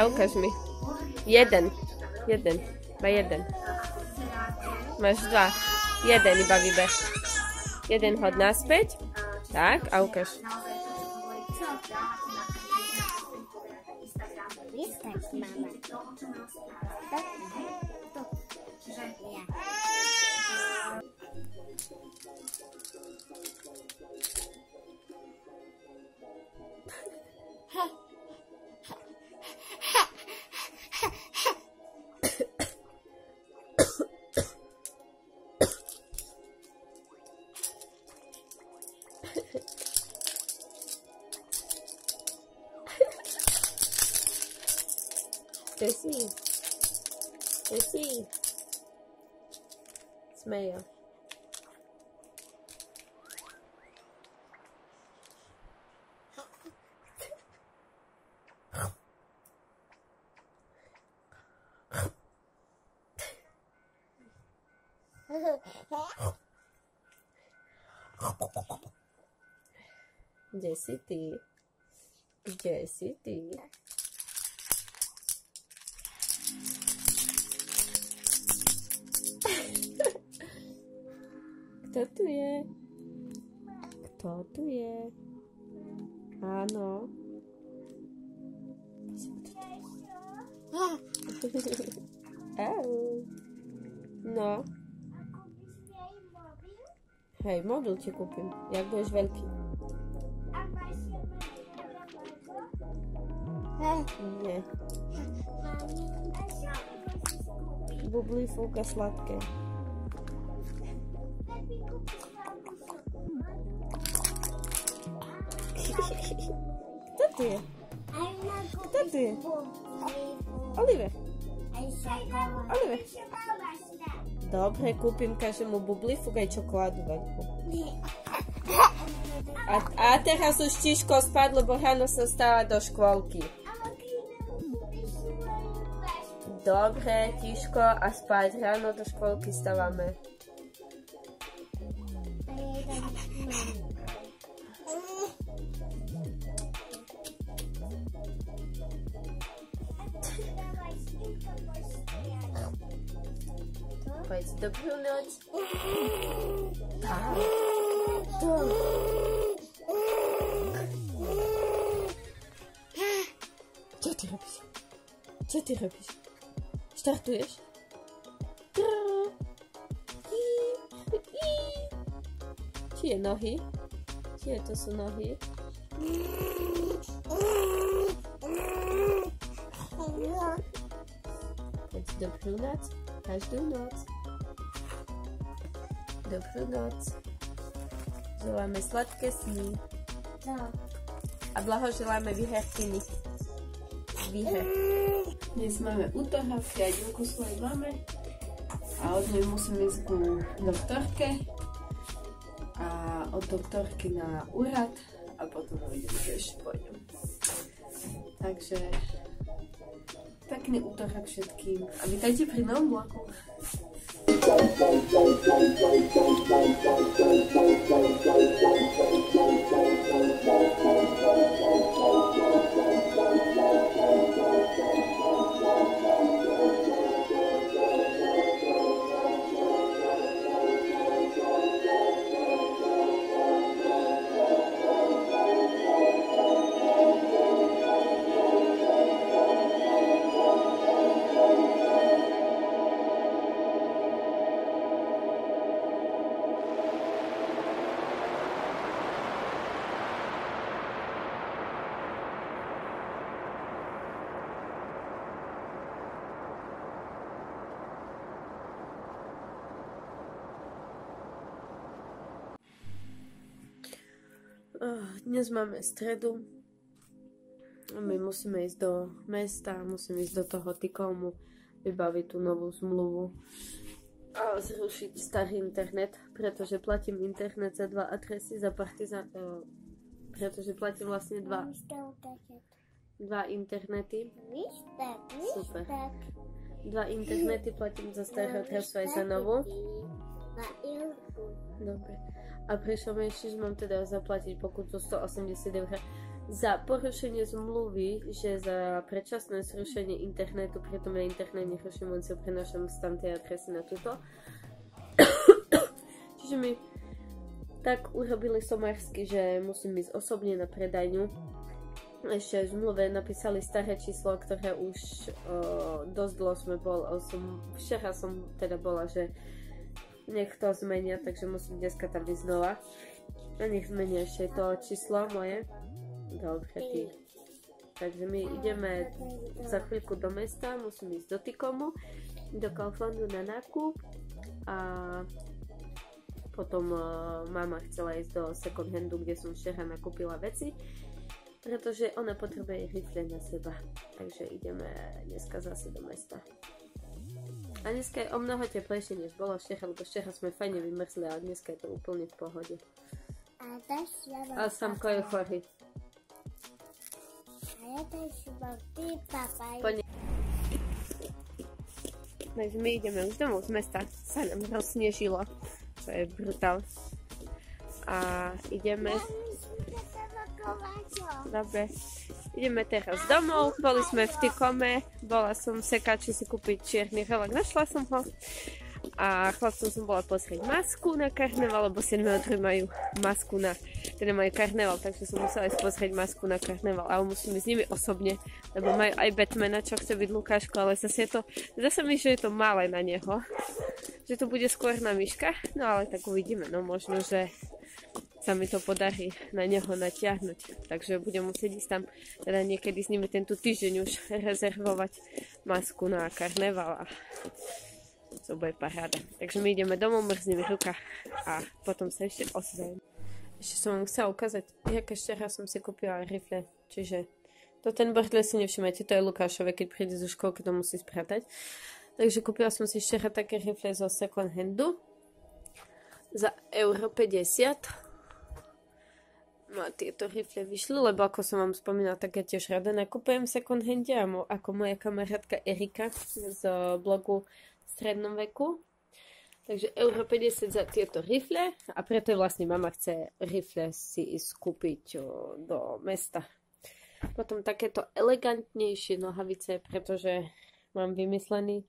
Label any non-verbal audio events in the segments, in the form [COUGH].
A ukáž mi. Jeden. Jeden. Iba jeden. Máš dva. Jeden iba vyber. Jeden hod naspäť. Tak, a ukáž. Listek máme. Tu. Tu. Ja. Smeja. Kde si ty? Kde hej, mobil ti kúpim, jak budeš veľký. Nie. Bubly fúka sladké. Kto tu je? Kto tu je? Oliver. Oliver. Dobre, kúpim každému bublifuk aj čokoládu veľkú. A, a teraz už Tiško spad, lebo ráno sa stáva do škôlky. Dobre, Tiško, a spať. Ráno do škôlky stávame. Povedz dobrú noc. Tak. To. Čo ty robíš? Čo ty robíš? Štartuješ? Trrr. Í, í. Čie nohy? Čie to sú nohy? Povedz dobrú noc. Želáme sladké sny. A blahoželáme vyherkyni. Výher. Dnes máme útorok, riadinku svojej mame a od nej musíme ísť ku doktorke a od doktorky na úrad a potom uvidíme, že ešte pôjdem. Takže pekný útorok všetkým a vítajte pri novom vlaku. Oh, Dnes máme stredu. A My musíme ísť do mesta, musím ísť do toho Tikomu, vybaviť tú novú zmluvu a zrušiť starý internet, pretože platím internet za dva adresy za partizan... eh, pretože platím vlastne dva, dva internety. Super. Dva internety platím za starú adresu aj za novú. Dobre. A že mám teda zaplatiť pokutu 180 eur za porušenie zmluvy, že za predčasné zrušenie internetu, pritom ja internet neruším, len si ho z tamtej adresy na túto. [COUGHS] Čiže mi tak urobili somarsky, že musím ísť osobne na predajňu. Ešte v zmluve napísali staré číslo, ktoré už o, dosť dlho sme bol, som, včera som teda bola, že nech to zmenia, takže musím dneska tam ísť znova. A nech zmenia ešte to číslo moje. Dobre, ty. Takže my ideme za chvíľku do mesta, musím ísť do Tikomu, do Kauflandu na nákup a potom uh, mama chcela ísť do second handu, kde som včera nakúpila veci, pretože ona potrebuje rifle na seba. Takže ideme dneska zase do mesta. A dneska je o mnoho teplejšie, než bolo včera, lebo včera sme fajne vymrzli, ale dneska je to úplne v pohode. A dáš ja mám A Samko je chorý. A ja dáš mám ty papaj. Poďme. Takže my ideme už domov z mesta. Sa nám rozsnežilo. To je brutál. A ideme... Dobre. Ideme teraz domov. Boli sme v Tykome. Bola som v sekači si kúpiť čierny relak. Našla som ho. A chlapcom som bola pozrieť masku na karneval, lebo 7. majú masku na, teda majú karneval, takže som musela ísť pozrieť masku na karneval, ale musím ísť s nimi osobne, lebo majú aj Batmana, čo chce byť Lukáško, ale zase je to, zase mi, že je to malé na neho, že to bude skôr na myška, no ale tak uvidíme, no možno, že sa mi to podarí na neho natiahnuť. Takže budem musieť ísť tam teda niekedy s nimi tento týždeň už rezervovať masku na karneval a to bude paráda. Takže my ideme domov, mrzne mi ruka a potom sa ešte ozvem. Ešte som vám chcela ukázať, jak ešte raz som si kúpila rifle, čiže to ten bordel si nevšimajte, to je Lukášové, keď príde zo školky, to musí spratať. Takže kúpila som si ešte také rifle zo second handu za euro 50. No a tieto rifle vyšli, lebo ako som vám spomínala, tak ja tiež rada nakupujem v second hande a mo, ako moja kamarátka Erika z blogu strednom veku. Takže euro 50 za tieto rifle a preto vlastne mama chce rifle si ísť do mesta. Potom takéto elegantnejšie nohavice, pretože mám vymyslený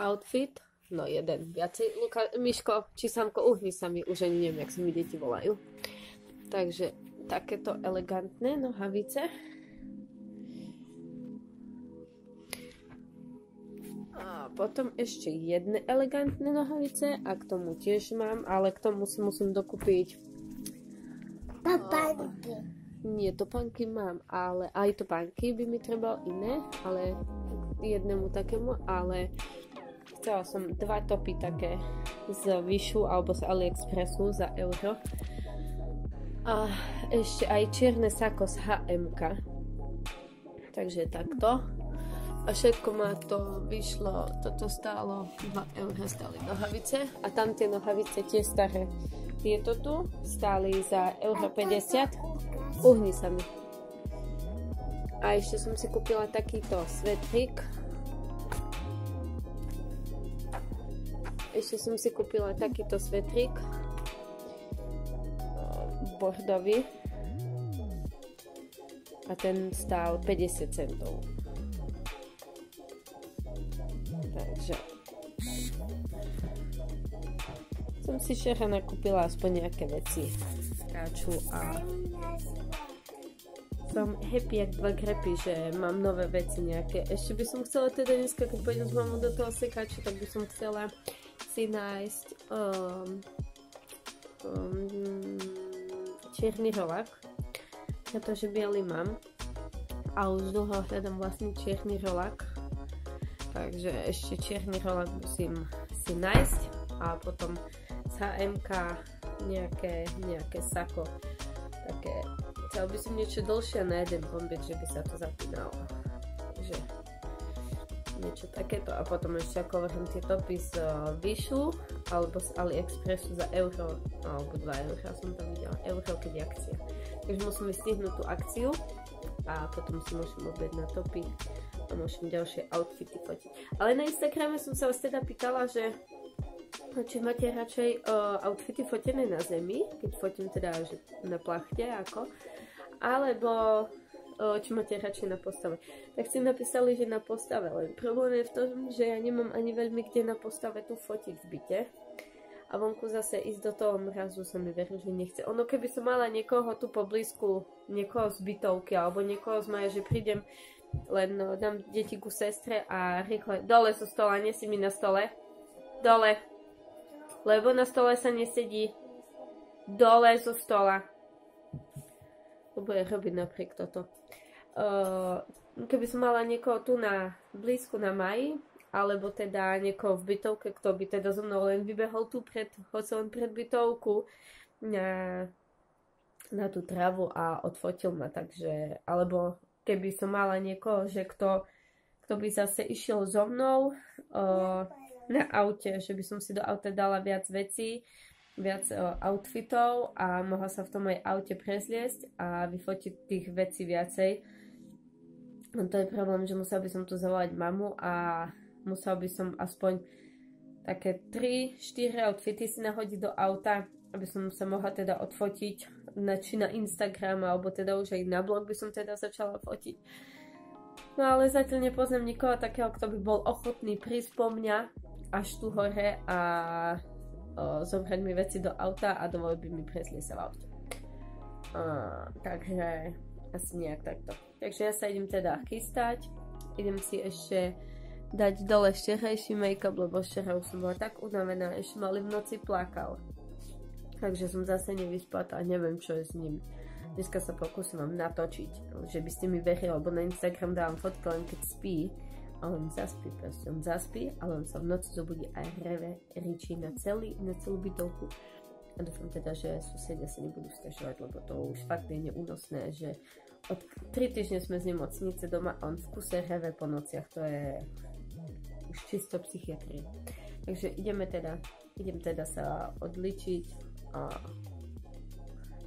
outfit. No jeden, viacej. Luka, Miško, či Samko, uhni sa mi, už ani neviem, jak sa mi deti volajú. Takže takéto elegantné nohavice. A potom ešte jedné elegantné nohavice a k tomu tiež mám, ale k tomu si musím dokúpiť Papanky. nie, topánky mám, ale aj topánky by mi trebalo iné, ale jednému takému, ale chcela som dva topy také z Vyšu alebo z AliExpressu za euro. A ešte aj čierne sako z HMK. Takže takto. A všetko ma to vyšlo, toto stálo 2 eur stáli nohavice. A tam tie nohavice tie staré. Tieto tu stáli za euro 50. Uhni sa mi. A ešte som si kúpila takýto svetrik. Ešte som si kúpila takýto svetrik bordový a ten stál 50 centov. Takže som si včera nakúpila aspoň nejaké veci skáču a som happy jak dva grepy, že mám nové veci nejaké. Ešte by som chcela teda dneska, keď pôjdem s mamou do toho sekáču, tak by som chcela si nájsť um, um, čierny rolák, pretože biely mám. A už dlho hľadám vlastne čierny rolák, takže ešte čierny rolák musím si nájsť. A potom z HMK nejaké, nejaké sako, také, chcel by som niečo dlhšie na jeden bombek, že by sa to zapínalo, niečo takéto. A potom ešte ako hovorím tie topy z uh, Vishu alebo z AliExpressu za euro alebo 2 eurá som tam videla euro keď je akcia. Takže musíme stihnúť tú akciu a potom si môžem obieť na topy a môžem ďalšie outfity fotiť. Ale na Instagrame som sa vás teda pýtala že či máte radšej uh, outfity fotené na zemi, keď fotím teda že na plachte, ako, alebo či máte radšej na postave. Tak si napísali, že na postave, len problém je v tom, že ja nemám ani veľmi kde na postave tu fotiť v byte. A vonku zase ísť do toho mrazu sa mi verí, že nechce. Ono keby som mala niekoho tu poblízku, niekoho z bytovky alebo niekoho z maja, že prídem len no, dám deti ku sestre a rýchle dole zo stola, nesi mi na stole. Dole. Lebo na stole sa nesedí. Dole zo stola. To bude robiť napriek toto. Uh, keby som mala niekoho tu na blízku na maji, alebo teda niekoho v bytovke, kto by teda so mnou len vybehol tu pred, len pred bytovku na, na tú travu a odfotil ma, takže, alebo keby som mala niekoho, že kto, kto by zase išiel so mnou uh, na aute, že by som si do auta dala viac vecí, viac uh, outfitov a mohla sa v tom aj aute prezliesť a vyfotiť tých vecí viacej. No to je problém, že musela by som tu zavolať mamu a musel by som aspoň také 3-4 outfity si nahodiť do auta, aby som sa mohla teda odfotiť na, či na Instagram, alebo teda už aj na blog by som teda začala fotiť. No ale zatiaľ nepoznám nikoho takého, kto by bol ochotný prísť po mňa až tu hore a o, zobrať mi veci do auta a dovoliť by mi presli sa v aute. A, takže asi nejak takto. Takže ja sa idem teda chystať. Idem si ešte dať dole včerajší make-up, lebo včera už som bola tak unavená, ešte mali v noci plakal. Takže som zase nevyspatá a neviem, čo je s ním. Dneska sa pokúsim vám natočiť, že by ste mi verili, lebo na Instagram dávam fotky len keď spí. A on zaspí, proste on zaspí, ale on sa v noci zobudí a reve, ričí na, celý, na celú bytovku. A dúfam teda, že susedia sa nebudú stiažovať, lebo to už fakt je neúnosné, že od 3 týždne sme z nemocnice doma a on v kuse reve po nociach, to je už čisto psychiatrie. Takže ideme teda, idem teda sa odličiť, a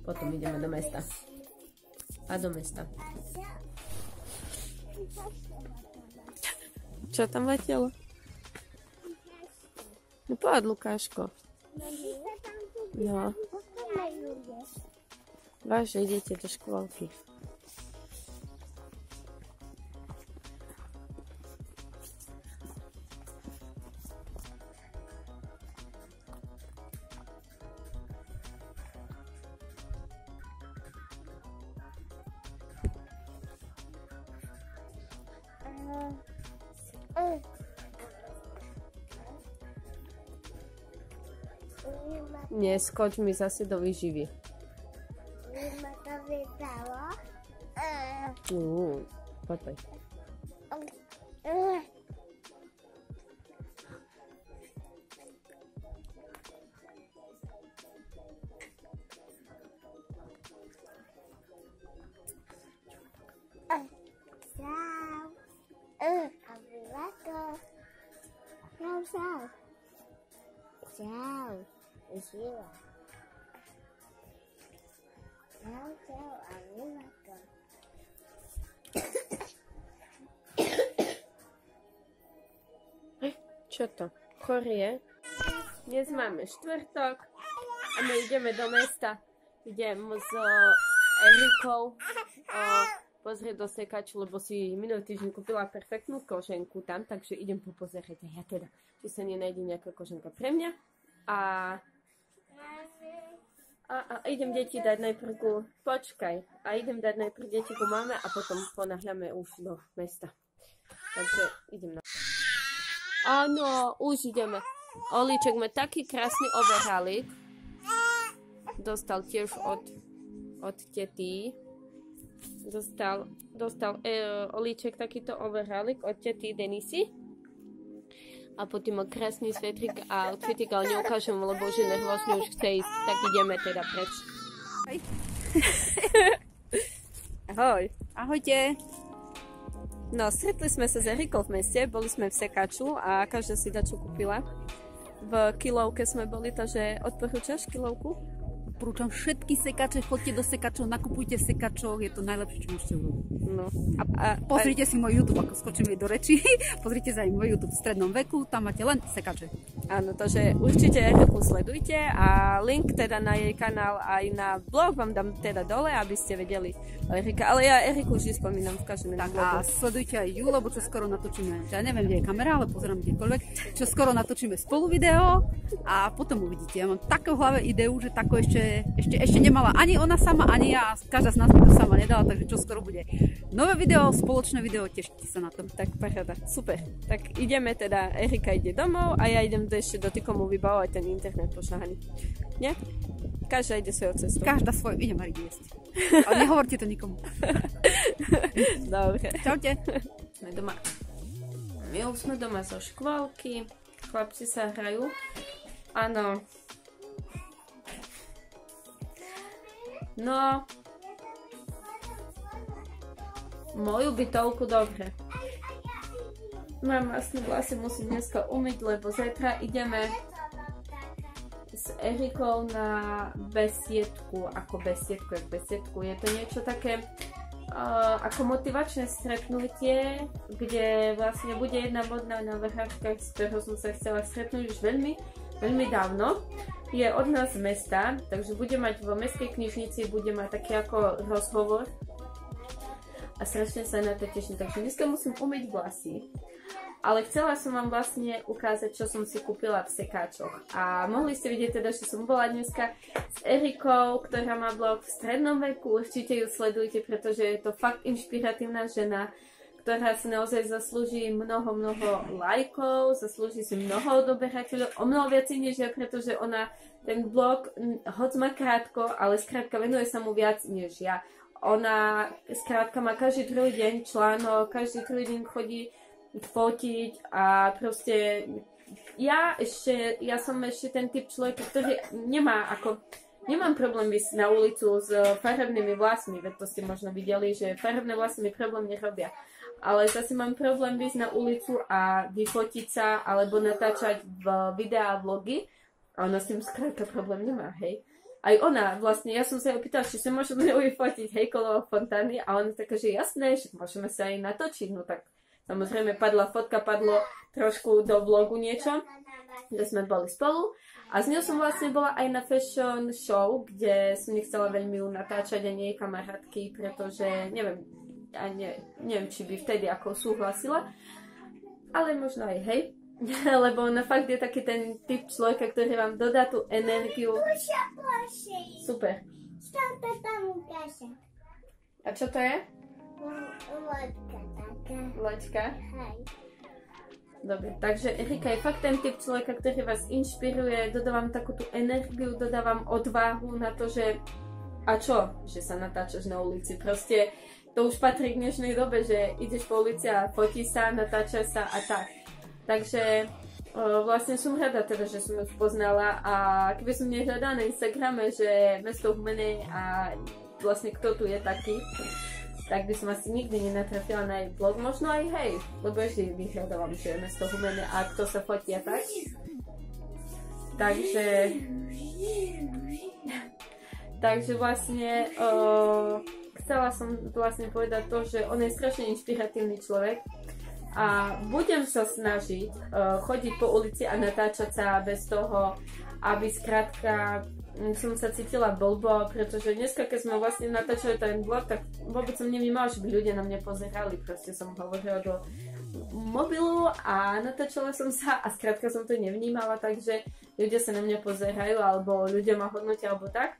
potom ideme do mesta. A do mesta. Čo tam letelo? No povedz, Lukáško. No. Váže, idete do škôlky. Nie, skoč mi zase do výživy. Ma to vybralo. Uh, poď, poď. Čo to? Chorie? Dnes máme štvrtok a my ideme do mesta. Idem s Erikou o, pozrieť do sekaču, lebo si minulý týždeň kúpila perfektnú koženku tam, takže idem popozerať aj ja teda, či sa nenájde nejaká koženka pre mňa. A, a, a idem deti dať najprv ku... Počkaj. A idem dať najprv deti ku máme a potom ponáhľame už do mesta. Takže idem na... Áno, už ideme. Olíček má taký krásny overalík. Dostal tiež od, od tety. Dostal, dostal e, Olíček takýto overalík od tety Denisy. A potom má krásny svetrik a outfitik, ale neukážem, lebo že nervózne už chce ísť. Tak ideme teda preč. Ahoj. [LAUGHS] Ahojte. No, stretli sme sa s Erikou v meste, boli sme v Sekaču a každá si dačo kúpila. V kilovke sme boli, takže odporúčaš kilovku? Odporúčam všetky sekače, choďte do sekačov, nakupujte sekačov, je to najlepšie, čo môžete urobiť. No. A, a, Pozrite si môj YouTube, ako skočím jej do reči. [LAUGHS] Pozrite sa aj môj YouTube v strednom veku, tam máte len sekače. Áno, takže určite Eriku sledujte a link teda na jej kanál aj na blog vám dám teda dole, aby ste vedeli Erika. Ale ja Eriku vždy spomínam v každom Tak a sledujte aj ju, lebo čo skoro natočíme, ja neviem, kde je kamera, ale pozerám kdekoľvek, čo skoro natočíme spolu video a potom uvidíte. Ja mám takú hlave ideu, že tako ešte, ešte, ešte nemala ani ona sama, ani ja. Každá z nás by to sama nedala, takže čo skoro bude nové video, spoločné video, tešite sa na to. Tak paráda, super. Tak ideme teda, Erika ide domov a ja idem ešte do Tikomu vybavovať ten internet pošahaný. Nie? Každá ide svojou cestou. Každá svoj, idem Marik jesť. [LAUGHS] Ale nehovorte to nikomu. [LAUGHS] Dobre. Čaute. Sme doma. My už sme doma zo škôlky. Chlapci sa hrajú. Áno. No. Moju bytovku dobre. Mám vlastne vlasy musím dneska umyť, lebo zajtra ideme s Erikou na besiedku, ako besiedku, jak besiedku. Je to niečo také uh, ako motivačné stretnutie, kde vlastne bude jedna modná navrháčka, s ktorou som sa chcela stretnúť už veľmi, veľmi dávno. Je od nás z mesta, takže bude mať vo mestskej knižnici, bude mať taký ako rozhovor a strašne sa na to teším. Takže dneska musím umyť vlasy. Ale chcela som vám vlastne ukázať, čo som si kúpila v sekáčoch. A mohli ste vidieť teda, že som bola dneska s Erikou, ktorá má blog v strednom veku. Určite ju sledujte, pretože je to fakt inšpiratívna žena, ktorá si naozaj zaslúži mnoho, mnoho lajkov, zaslúži si mnoho odoberateľov, o mnoho viac než ja, pretože ona ten blog, hoď má krátko, ale skrátka venuje sa mu viac než ja. Ona skrátka má každý druhý deň článok, každý druhý deň chodí fotiť a proste ja ešte, ja som ešte ten typ človeka, ktorý nemá ako, nemám problém ísť na ulicu s farebnými vlasmi, veď to ste možno videli, že farebné vlasy mi problém nerobia. Ale zase mám problém ísť na ulicu a vyfotiť sa alebo natáčať v videá vlogy a ona s tým skrátka problém nemá, hej. Aj ona, vlastne, ja som sa jej opýtala, či sa môžeme vyfotiť, hej, kolo fontány a ona taká, že jasné, že môžeme sa aj natočiť, no tak Samozrejme padla fotka, padlo trošku do vlogu niečo, kde sme boli spolu. A s ňou som vlastne bola aj na fashion show, kde som nechcela veľmi ju natáčať a nie kamarátky, pretože neviem, ja ne, neviem, či by vtedy ako súhlasila. Ale možno aj hej, [LAUGHS] lebo ona fakt je taký ten typ človeka, ktorý vám dodá tú energiu. Super. A čo to je? Loďka? Hej. Dobre, takže Erika je fakt ten typ človeka, ktorý vás inšpiruje, dodávam takú tú energiu, dodávam odvahu na to, že a čo, že sa natáčaš na ulici. Proste to už patrí k dnešnej dobe, že ideš po ulici a fotí sa, natáča sa a tak. Takže o, vlastne som rada teda, že som ju spoznala a keby som nehľadala na Instagrame, že mesto v mene a vlastne kto tu je taký, tak by som asi nikdy nenatrafila na jej blog. Možno aj hej, lebo vždy vyhľadávam, že je mesto Humene a kto sa fotia tak. Takže... [LAUGHS] Takže vlastne o, chcela som vlastne povedať to, že on je strašne inšpiratívny človek a budem sa snažiť uh, chodiť po ulici a natáčať sa bez toho, aby skrátka som sa cítila blbo, pretože dneska, keď sme vlastne natáčali ten vlog, tak vôbec som nevnímala, že by ľudia na mňa pozerali. Proste som hovorila do mobilu a natáčala som sa a skrátka som to nevnímala, takže ľudia sa na mňa pozerajú alebo ľudia ma hodnotia alebo tak.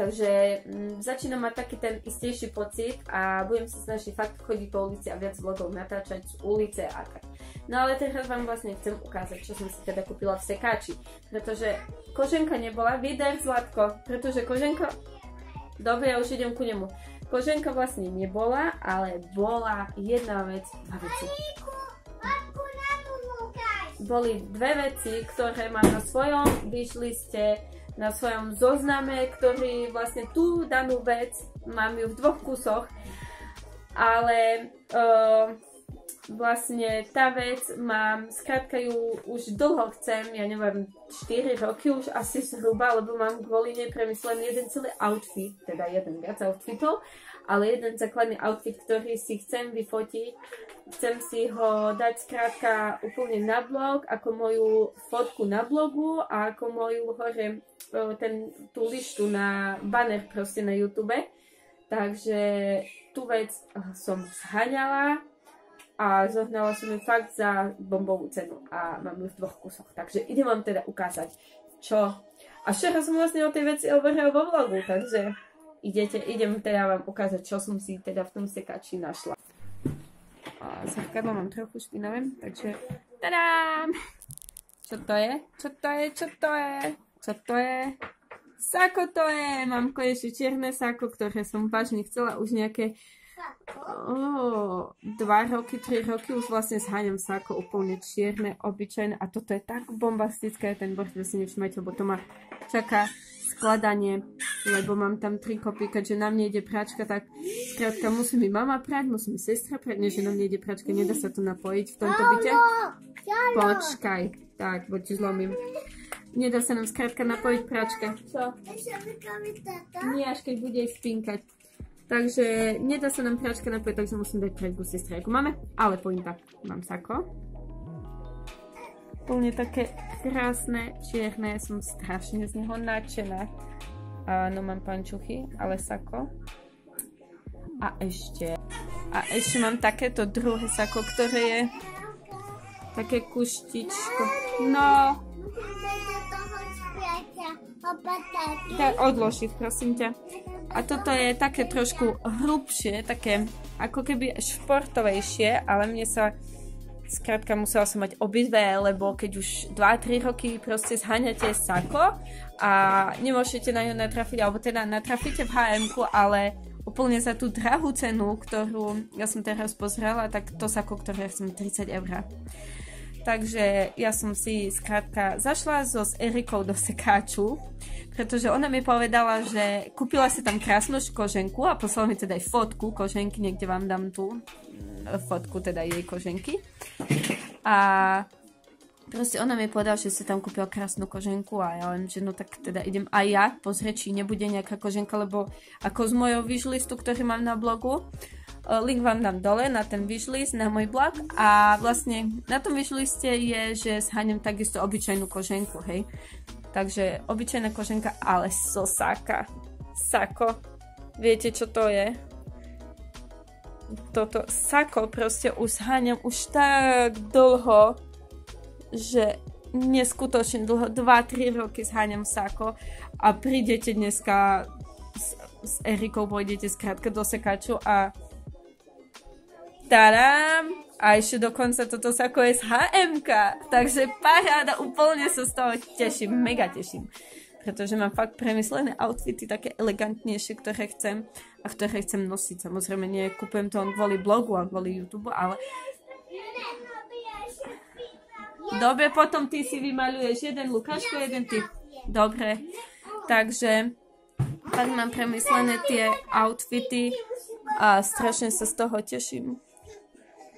Takže m, začínam mať taký ten istejší pocit a budem sa snažiť fakt chodiť po ulici a viac vlogov natáčať z ulice a tak. No ale teraz vám vlastne chcem ukázať, čo som si teda kúpila v sekáči. Pretože koženka nebola, vydar Zlatko, pretože koženka... Dobre, ja už idem ku nemu. Koženka vlastne nebola, ale bola jedna vec, dva veci. Boli dve veci, ktoré mám na svojom vyšliste, na svojom zozname, ktorý vlastne tú danú vec mám ju v dvoch kusoch, ale uh, vlastne tá vec mám, skrátka ju už dlho chcem, ja neviem, 4 roky už asi zhruba, lebo mám kvôli nej premyslený jeden celý outfit, teda jeden viac outfitov, ale jeden základný outfit, ktorý si chcem vyfotiť. Chcem si ho dať skrátka úplne na blog, ako moju fotku na blogu a ako moju hore ten, tú lištu na banner proste na YouTube. Takže tú vec som zhaňala, a zohnala som ju fakt za bombovú cenu a mám ju v dvoch kusoch. Takže idem vám teda ukázať, čo. A včera som vlastne o tej veci hovorila vo vlogu, takže idete, idem teda vám ukázať, čo som si teda v tom sekači našla. Zrkadlo mám trochu špinavé, takže tadám! Čo to je? Čo to je? Čo to je? Čo to je? Sako to je! Mám konečne čierne sako, ktoré som vážne chcela už nejaké Oh, dva roky, tri roky už vlastne zháňam sa ako úplne čierne, obyčajné a toto je tak bombastické, ten že si nevšimajte, lebo to ma čaká skladanie, lebo mám tam tri kopy, keďže na mne ide práčka, tak skrátka musí mi mama prať, musí mi sestra prať, nie, že na mne ide práčka, nedá sa to napojiť v tomto byte. Počkaj, tak, bo ti zlomím. Nedá sa nám skrátka napojiť práčka. Čo? Nie, až keď bude spinkať. Takže nedá sa nám práčka napojiť, takže musím dať predku sestre, ako máme. Ale pojím tak, mám sako. Plne také krásne, čierne, som strašne z neho nadšená. no mám pančuchy, ale sako. A ešte, a ešte mám takéto druhé sako, ktoré je také kuštičko. No. Tak odložiť, prosím ťa. A toto je také trošku hrubšie, také ako keby športovejšie, ale mne sa skrátka musela som mať obidve, lebo keď už 2-3 roky proste zháňate sako a nemôžete na ňu natrafiť, alebo teda natrafíte v hm ale úplne za tú drahú cenu, ktorú ja som teraz pozrela, tak to sako, ktoré chcem 30 eur. Takže ja som si skrátka zašla so s Erikou do sekáču, pretože ona mi povedala, že kúpila si tam krásnu koženku a poslala mi teda aj fotku koženky, niekde vám dám tú mm, fotku teda jej koženky. A proste ona mi povedala, že si tam kúpila krásnu koženku a ja len, že no tak teda idem aj ja pozrieť, či nebude nejaká koženka, lebo ako z mojho vyžlistu, ktorý mám na blogu, Link vám dám dole na ten wishlist, na môj blog a vlastne na tom wishliste je, že zháňam takisto obyčajnú koženku, hej. Takže obyčajná koženka, ale sosáka. Sako. Viete, čo to je? Toto sako proste už zháňam už tak dlho, že neskutočne dlho, 2-3 roky zháňam sako a prídete dneska s, s Erikou, pôjdete skrátka do sekaču a Tadám! A ešte dokonca toto sako je z HMK. Takže paráda, úplne sa z toho teším, mega teším. Pretože mám fakt premyslené outfity, také elegantnejšie, ktoré chcem a ktoré chcem nosiť. Samozrejme, nie kúpujem to len kvôli blogu a kvôli YouTube, ale... Dobre, potom ty si vymaluješ jeden Lukáško, jeden ty. Dobre, takže tak mám premyslené tie outfity a strašne sa z toho teším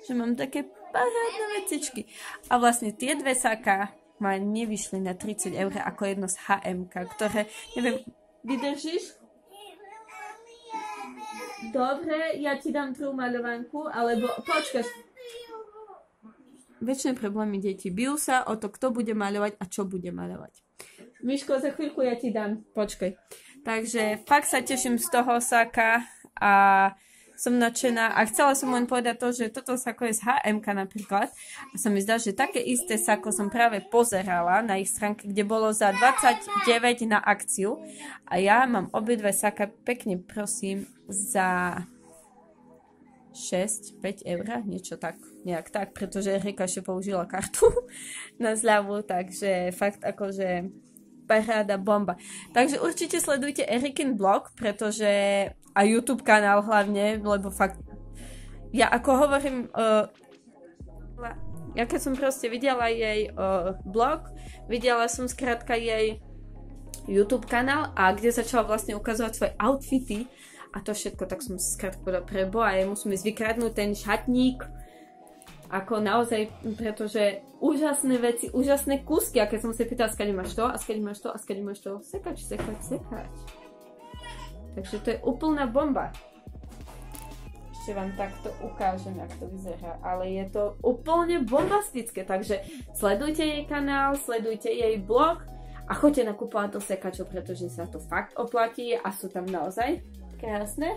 že mám také parádne vecičky. A vlastne tie dve saka ma nevyšli na 30 eur ako jedno z HMK, ktoré, neviem, vydržíš? Dobre, ja ti dám tú maľovanku, alebo počkaš. Väčšie problémy deti. Bijú sa o to, kto bude maľovať a čo bude maľovať. Miško, za chvíľku ja ti dám. Počkaj. Takže fakt sa teším z toho saka a som nadšená a chcela som len povedať to, že toto sako je z HMK napríklad. A sa mi zdá, že také isté sako som práve pozerala na ich stránke, kde bolo za 29 na akciu. A ja mám obidve saka. Pekne prosím za 6, 5 eur, niečo tak, nejak tak, pretože Erika ešte použila kartu [LAUGHS] na zľavu, takže fakt akože paráda bomba. Takže určite sledujte Erikin blog, pretože a YouTube kanál hlavne, lebo fakt ja ako hovorím uh, ja keď som proste videla jej uh, blog, videla som skrátka jej YouTube kanál a kde začala vlastne ukazovať svoje outfity a to všetko, tak som skrátka povedala preboha, ja musím ísť vykradnúť ten šatník. Ako naozaj, pretože úžasné veci, úžasné kúsky, a keď som si pýtala, skade máš to, a skade máš to, a skade máš to, sekač, sekač, sekač. Takže to je úplná bomba. Ešte vám takto ukážem, jak to vyzerá, ale je to úplne bombastické, takže sledujte jej kanál, sledujte jej blog a choďte nakúpovať do sekačov, pretože sa to fakt oplatí a sú tam naozaj krásne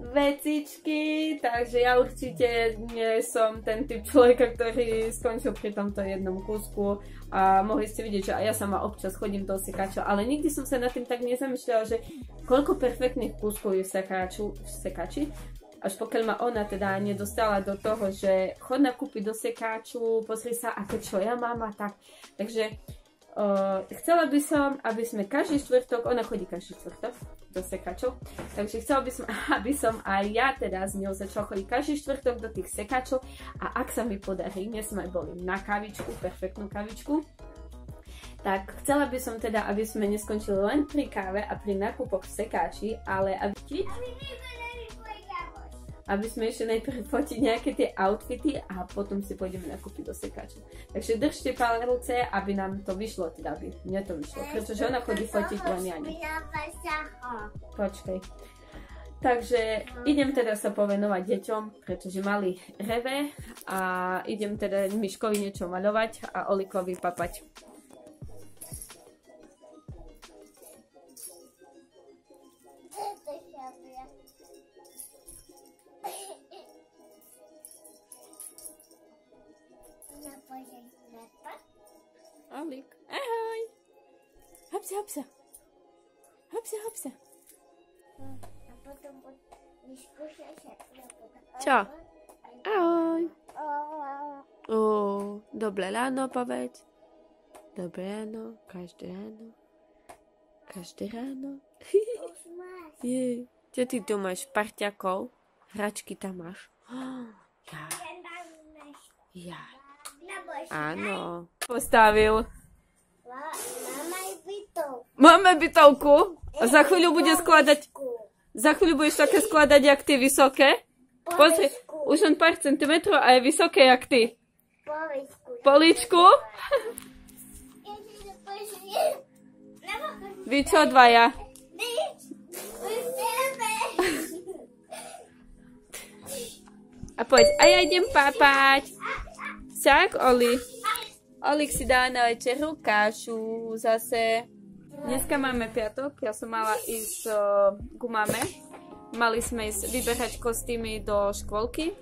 vecičky, takže ja určite nie som ten typ človeka, ktorý skončil pri tomto jednom kúsku a mohli ste vidieť, že ja sama občas chodím do sekača, ale nikdy som sa nad tým tak nezamýšľala, že koľko perfektných kúskov je v, sekáču, v sekači, až pokiaľ ma ona teda nedostala do toho, že chod nakúpiť do sekáču, pozri sa, aké čo ja mám a tak. Takže Chcela by som, aby sme každý štvrtok, ona chodí každý štvrtok do sekačov, takže chcela by som, [LAUGHS] aby som aj ja teda s ňou začala chodiť každý štvrtok do tých sekačov a ak sa mi podarí, dnes sme boli na kavičku, perfektnú kavičku, tak chcela by som teda, aby sme neskončili len pri káve a pri nákupoch v sekáči, ale aby aby sme ešte najprv [LAUGHS] fotiť nejaké tie outfity a potom si pôjdeme nakúpiť do sekača. Takže držte palce, aby nám to vyšlo, teda aby mne to vyšlo, pretože ona chodí fotiť len ja ne. Počkej. Takže idem teda sa povenovať deťom, pretože mali reve a idem teda Miškovi niečo maľovať a Olikovi papať. Olik. Ahoj. Hopsa, hopsa. Hopsa, hopsa. A potom vyskúšaj sa. Čo? Ahoj. Ó, dobre ráno povedz. Dobré ráno, každé ráno. Každé ráno. [LAUGHS] Je, čo ty tu máš? Parťakov? Hračky tam máš? [GASPS] Ja. Ja. Áno. Postavil. Mama je bytov. Máme bytovku. A za chvíľu bude skladať... Za chvíľu budeš také skladať, jak ty, vysoké. Pozri, už len pár centimetrov a je vysoké, jak ty. Poličku. Vy čo dvaja? A poď, a ja idem papať. Tak, Oli. Olik si dá na večeru kášu zase. Dneska máme piatok, ja som mala ísť uh, mame. Mali sme ísť vyberať kostýmy do škôlky,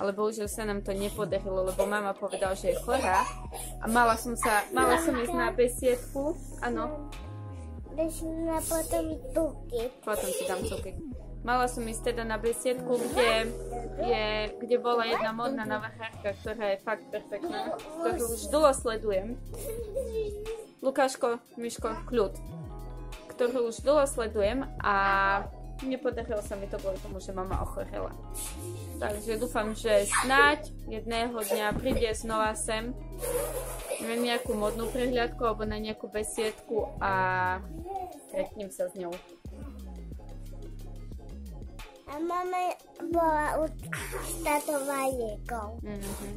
ale bohužiaľ sa nám to nepodarilo, lebo mama povedala, že je chorá. A mala som, sa, mala som ísť na besiedku, áno. na potom tuky. Potom si dám cuky. Mala som ísť teda na besiedku, kde, je, kde bola jedna modná navahárka, ktorá je fakt perfektná, ktorú už dlho sledujem. Lukáško, Miško, kľud. Ktorú už dlho sledujem a nepodarilo sa mi to kvôli tomu, že mama ochorela. Takže dúfam, že snáď jedného dňa príde znova sem na nejakú modnú prehliadku alebo na nejakú besiedku a stretnem sa s ňou. A mama bola u tatovaniekou. Mm-hmm.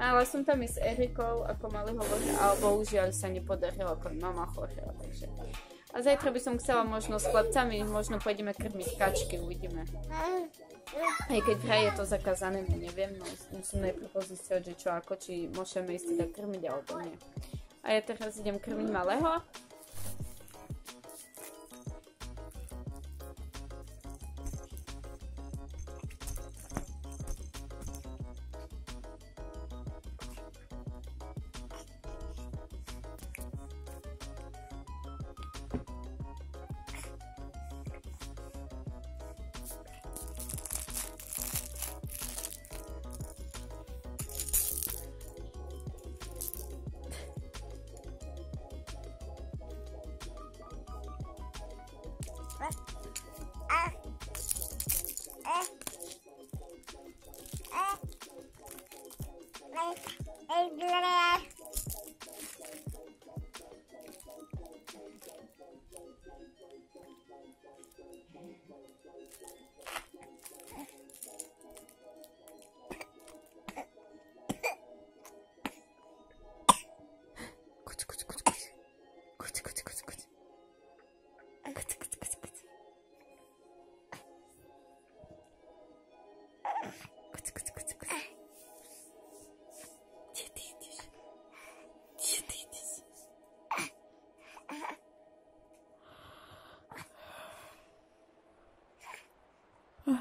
Ale som tam i s Erikou, ako mali hovoriť, ale bohužiaľ sa nepodarilo, ako mama chorela, takže... A zajtra by som chcela možno s chlapcami, možno pôjdeme krmiť kačky, uvidíme. Aj keď vraj je to zakázané, no neviem, no musím najprv pozíciať, že čo ako, či môžeme ísť teda krmiť alebo nie. A ja teraz idem krmiť malého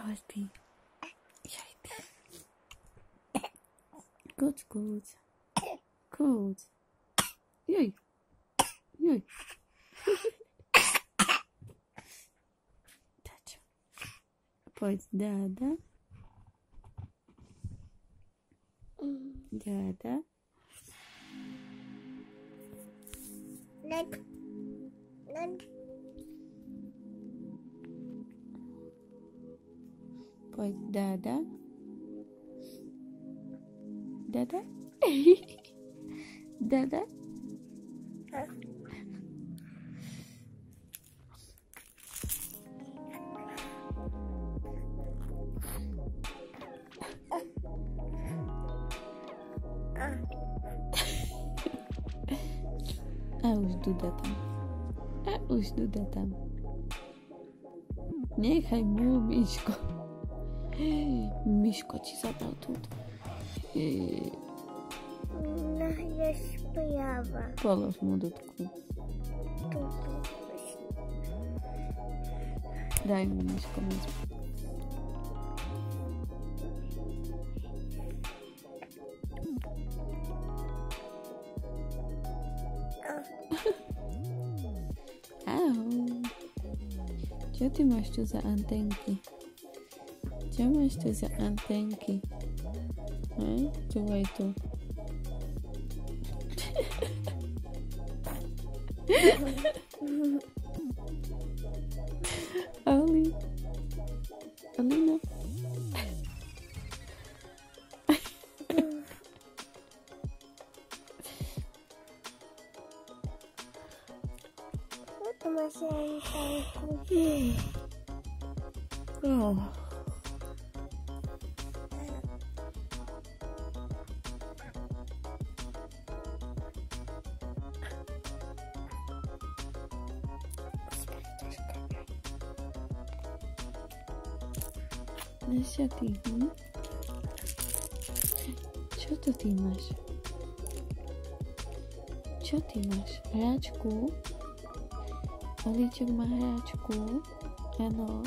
Husby. Good, good. Good. Yay. Yay. Touch. Pois dada. Mm. Dada. Nechaj mu, Miško. Miško ti zabral túto. No, je správa. Polož mu dotku. Tuto. Daj mu, Miško, moc. Ahoj. Čo ty máš tu za antenky? Čo máš tu za antenky? Hm? Čúvaj tu. Nesia ty, hm? Čo to ty máš? Čo ty máš? Hráčku? Olíček má hráčku? Áno.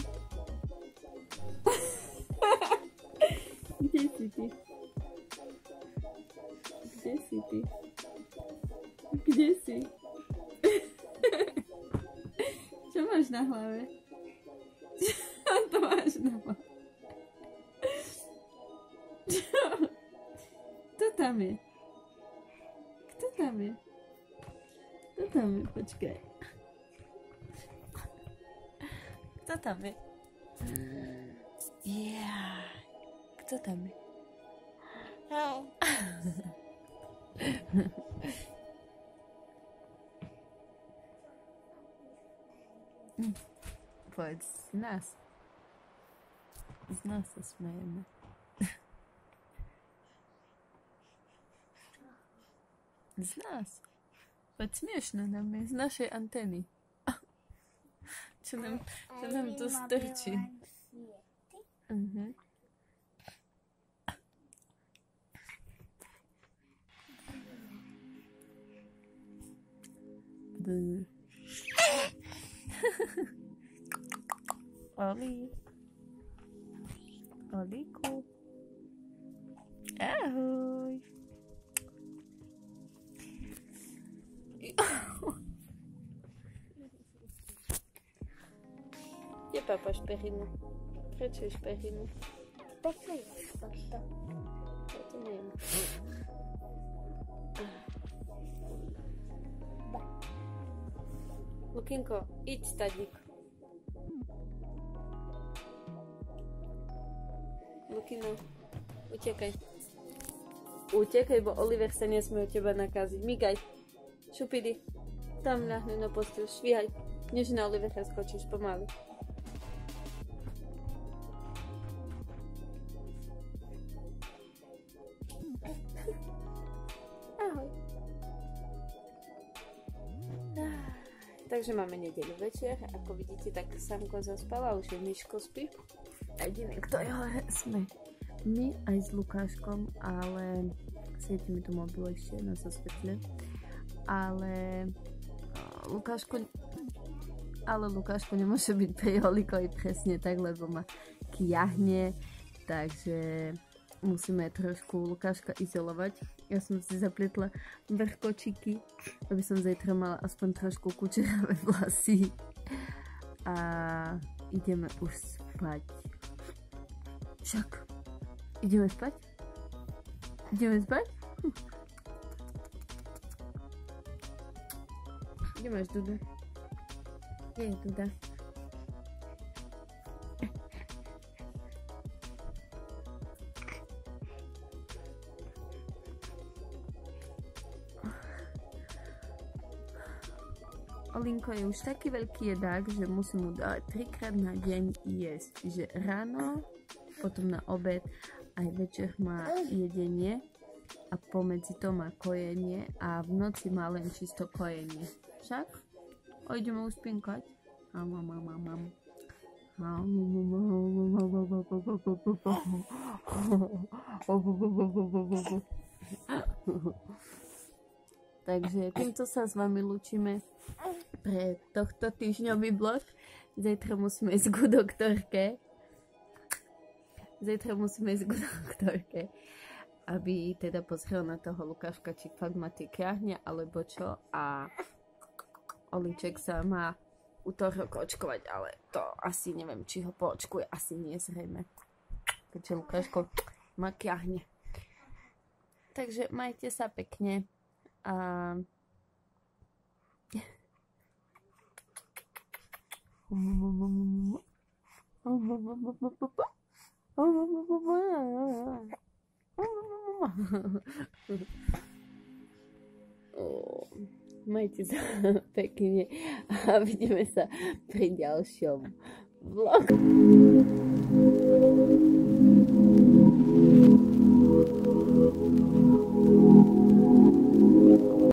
Kto tam je? Yeah. Kto tam je? Hej. Povedz z nás. Z nás sa smejeme. Z nás. Veď smiešne nám je, z našej antény. Čo nám, čo nám tu strčí. Mhm. Bú. Oli. Olíku. Ahoj. Kde papa šperinu? Prečo je šperinu? Pekne je toto. Ja to neviem. Lukinko, iď stadík. Lukino, utekaj. Utekaj, bo Oliver sa nesmie od teba nakaziť. Migaj. Šupidy. Tam ľahne na postel. Švíhaj. Než na Olivera skočíš pomaly. Takže máme nedeľu večer. Ako vidíte, tak Samko zaspala, už je Myško spí. A jediný, kto je hore, sme my aj s Lukáškom, ale svieti mi tu mobil ešte na sa svetle. Ale a, Lukáško ale Lukáško nemôže byť pri Holikovi presne tak, lebo má kiahne, takže musíme trošku Lukáška izolovať. Ja som si zapletla vrchočiky, aby som zajtra mala aspoň trošku kučeravé [LAUGHS] vlasy. A ideme už spať. Však, ideme spať? Ideme spať? Hm. Kde máš Duda? Kde je Duda? Olinko je už taký veľký jedák, že musím mu dať trikrát na deň jesť. Čiže ráno, potom na obed, aj večer má jedenie a pomedzi to má kojenie a v noci má len čisto kojenie. Však? O, ideme už spinkať? Mam, mam, mam, mam. Takže týmto sa s vami lúčime pre tohto týždňový blog. Zajtra musíme ísť ku doktorke. Zajtra musíme ísť ku doktorke, aby teda pozrel na toho Lukáška, či fakt má tie kráhne, alebo čo. A Oliček sa má útorok očkovať, ale to asi neviem, či ho poočkuje, asi nie zrejme. Keďže Lukáško má kiahne. Takže majte sa pekne a Majte sa [LAUGHS] pekne a vidíme sa pri ďalšom vlogu.